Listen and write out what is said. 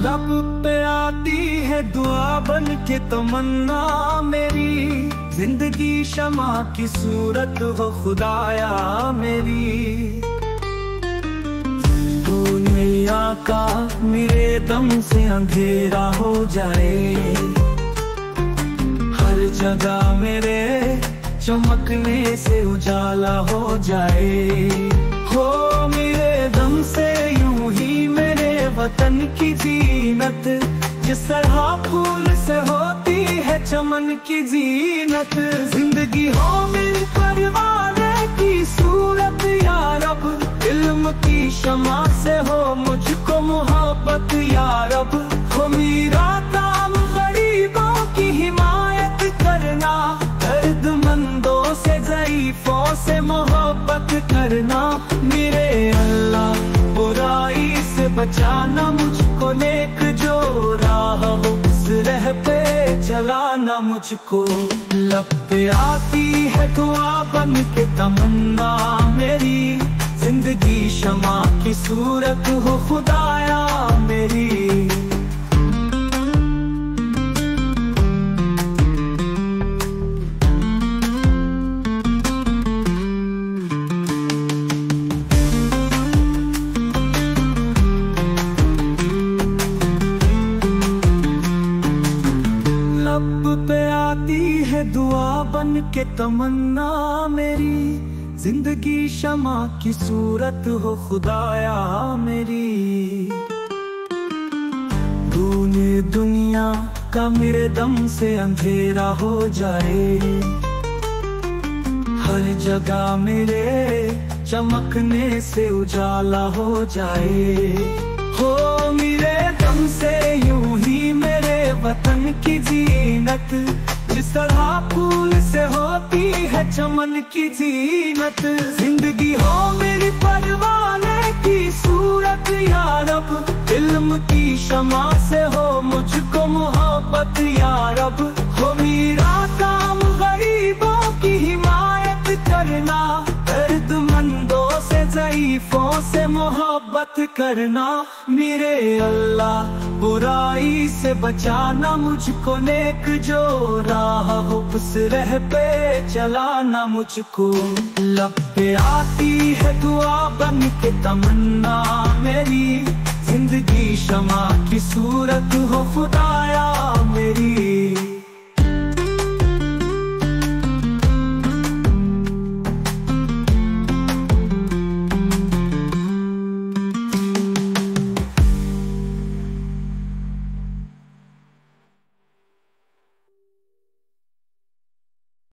लब पे आती है दुआ बन के तमन्ना मेरी। ज़िंदगी शमा की सूरत हो खुदाया मेरी। का मेरे दम से अंधेरा हो जाए। हर जगह मेरे चमकने से उजाला हो जाए। हो मेरे दम से वतन की जीनत, जिस तरह फूल से होती है चमन की जीनत। ज़िंदगी हो मेरी परिवार की सूरत, या रब, इल्म की शमा से हो मुझको मोहब्बत, या रब। हो मेरा काम गरीबों की हिमायत करना, दर्दमंदों से ज़ईफों से मोहब्बत करना। मेरे अल्लाह, बुराई बचाना मुझको नेक जो राह हो उस रह पे चलाना मुझको। लब पे आती है दुआ बन के तमन्ना मेरी। ज़िंदगी शमा की सूरत हो, खुदाया मेरी। दुआ बन के तमन्ना मेरी। ज़िंदगी शमा की सूरत हो, खुदाया मेरी। तूने दुनिया का मेरे दम से अंधेरा हो जाए। हर जगह मेरे चमकने से उजाला हो जाए। हो मेरे दम से यूँ ही मेरे वतन की जीनत। तरह फूल से होती है चमन की जीनत। ज़िंदगी हो मेरी परवाने की सूरत या रब इल्म की शमा से हो मुझको मोहब्बत या रब हो मेरा काम गरीबों की हिमायत करना। दर्दमंदों से ज़ईफों से मोहब्बत करना। मेरे अल्लाह बुराई से बचाना मुझको नेक जो राह उस रह पे चलाना मुझको। लब पे आती है दुआ बन के तमन्ना मेरी। ज़िंदगी शमा की सूरत हो फुदाया मेरी।